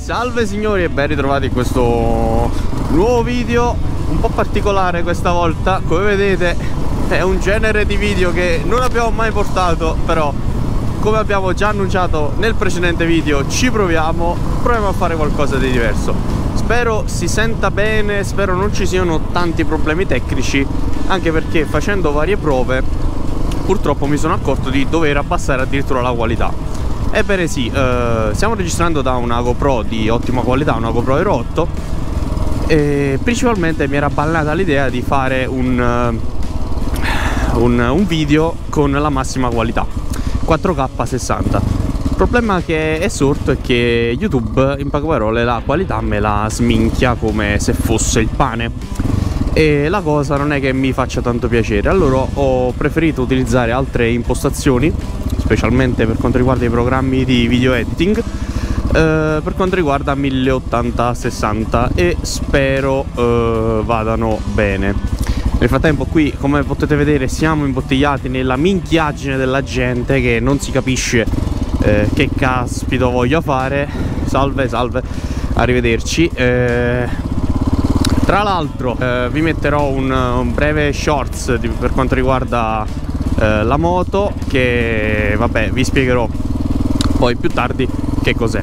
salve signori e ben ritrovati in questo nuovo video un po' particolare questa volta. Come vedete è un genere di video che non abbiamo mai portato però come abbiamo già annunciato nel precedente video ci proviamo proviamo a fare qualcosa di diverso. Spero si senta bene spero non ci siano tanti problemi tecnici anche perché facendo varie prove purtroppo mi sono accorto di dover abbassare addirittura la qualità Ebbene sì, eh, stiamo registrando da una GoPro di ottima qualità, una GoPro Hero 8 e principalmente mi era ballata l'idea di fare un, uh, un, un, video con la massima qualità 4K 60 il problema che è sorto è che YouTube in poche parole la qualità me la sminchia come se fosse il pane. E la cosa non è che mi faccia tanto piacere. Allora ho preferito utilizzare altre impostazioni specialmente per quanto riguarda i programmi di video editing eh, per quanto riguarda 1080-60 e spero eh, vadano bene. Nel frattempo qui come potete vedere siamo imbottigliati nella minchiaggine della gente che non si capisce eh, che caspito voglio fare. Salve salve. Arrivederci. Tra l'altro vi metterò un, un breve shorts di, per quanto riguarda eh, la moto che vabbè vi spiegherò poi più tardi che cos'è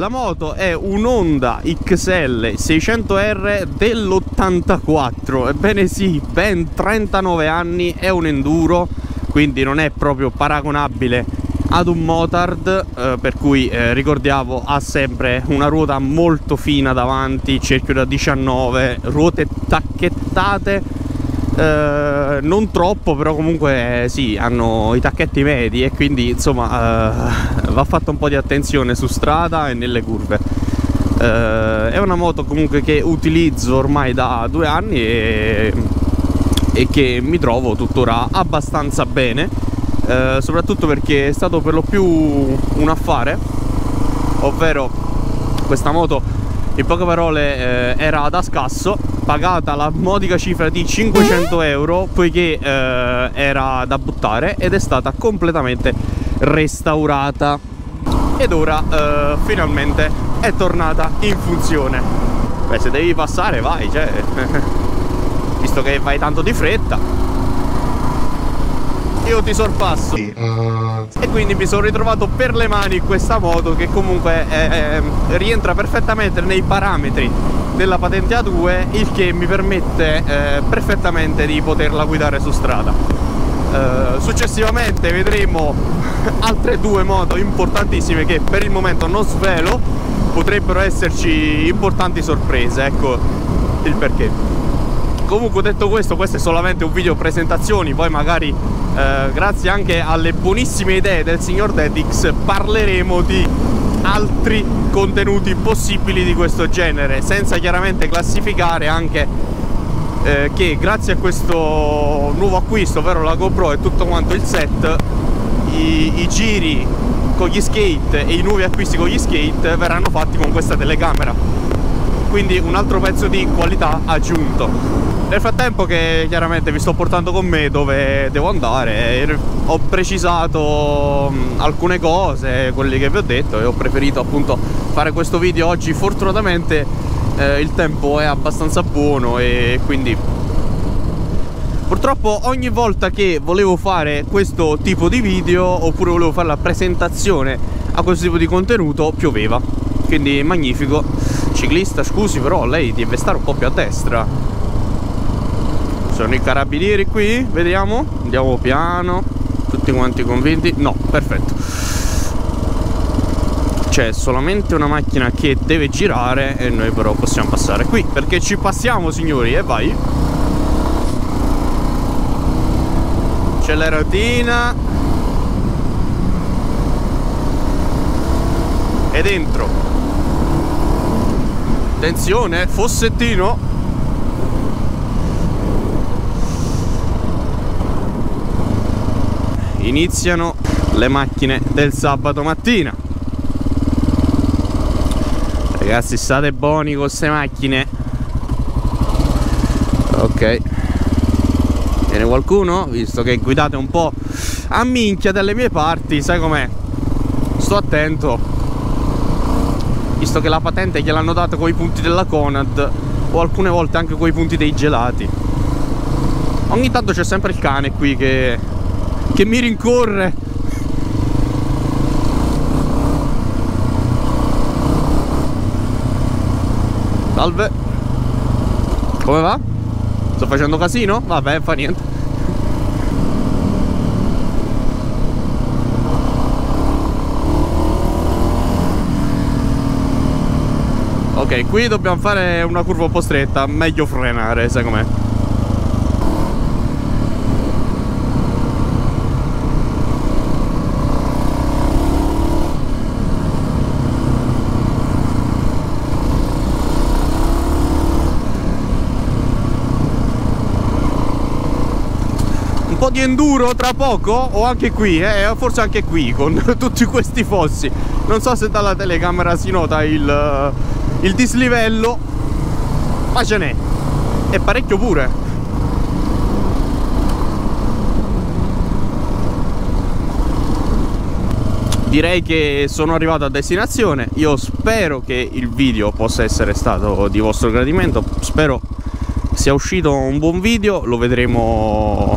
La moto è un Honda XL 600R dell'84 Ebbene sì, ben 39 anni, è un enduro Quindi non è proprio paragonabile ad un motard eh, Per cui eh, ricordiamo ha sempre una ruota molto fina davanti Cerchio da 19, ruote tacchettate eh, non troppo però comunque eh, sì hanno i tacchetti medi e quindi insomma eh, va fatta un po' di attenzione su strada e nelle curve. Eh, è una moto comunque che utilizzo ormai da due anni e, e che mi trovo tuttora abbastanza bene eh, soprattutto perché è stato per lo più un affare ovvero questa moto in poche parole era da scasso pagata la modica cifra di 500 euro poiché eh, era da buttare ed è stata completamente restaurata. Ed ora eh, finalmente è tornata in funzione. Beh se devi passare vai cioè. Visto che vai tanto di fretta io ti sorpasso. E quindi mi sono ritrovato per le mani questa moto che comunque è, è, rientra perfettamente nei parametri della patente A2 il che mi permette eh, perfettamente di poterla guidare su strada. Eh, successivamente vedremo altre due moto importantissime che per il momento non svelo potrebbero esserci importanti sorprese ecco il perché comunque detto questo questo è solamente un video presentazioni poi magari eh, grazie anche alle buonissime idee del signor Dedix parleremo di altri contenuti possibili di questo genere senza chiaramente classificare anche eh, che grazie a questo nuovo acquisto ovvero la GoPro e tutto quanto il set i, i giri con gli skate e i nuovi acquisti con gli skate verranno fatti con questa telecamera quindi un altro pezzo di qualità aggiunto. Nel frattempo che chiaramente vi sto portando con me dove devo andare ho precisato mm, alcune cose, quelle che vi ho detto e ho preferito appunto fare questo video. Oggi fortunatamente eh, il tempo è abbastanza buono e quindi purtroppo ogni volta che volevo fare questo tipo di video oppure volevo fare la presentazione a questo tipo di contenuto pioveva. Quindi magnifico ciclista scusi però lei deve stare un po' più a destra. Sono i carabinieri qui vediamo. Andiamo piano. Tutti quanti convinti? No perfetto. C'è solamente una macchina che deve girare e noi però possiamo passare qui perché ci passiamo signori e vai. È dentro attenzione fossettino. Iniziano le macchine del sabato mattina. Ragazzi state buoni con queste macchine. Ok. Viene qualcuno? Visto che guidate un po' a minchia dalle mie parti sai com'è? Sto attento visto che la patente gliel'hanno data con i punti della Conad o alcune volte anche con i punti dei gelati ogni tanto c'è sempre il cane qui che, che mi rincorre salve come va? sto facendo casino? vabbè fa niente Ok, qui dobbiamo fare una curva un po' stretta, meglio frenare, sai com'è? Un po' di enduro tra poco o anche qui, eh? forse anche qui con tutti questi fossi. Non so se dalla telecamera si nota il il dislivello ma ce n'è. E parecchio pure. Direi che sono arrivato a destinazione. Io spero che il video possa essere stato di vostro gradimento. Spero sia uscito un buon video. Lo vedremo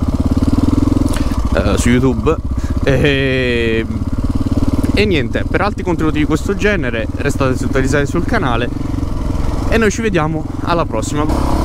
eh, su youtube. E e niente, per altri contenuti di questo genere restate sintonizzati sul canale e noi ci vediamo alla prossima.